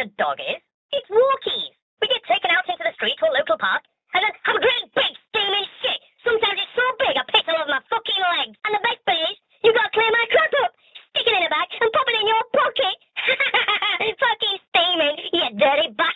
a dog is? It's walkies. We get taken out into the street or local park and then have a great big steaming shit. Sometimes it's so big I piss all over my fucking legs. And the best bit is, you gotta clear my crap up, stick it in a bag and pop it in your pocket. fucking steaming, you dirty bastard.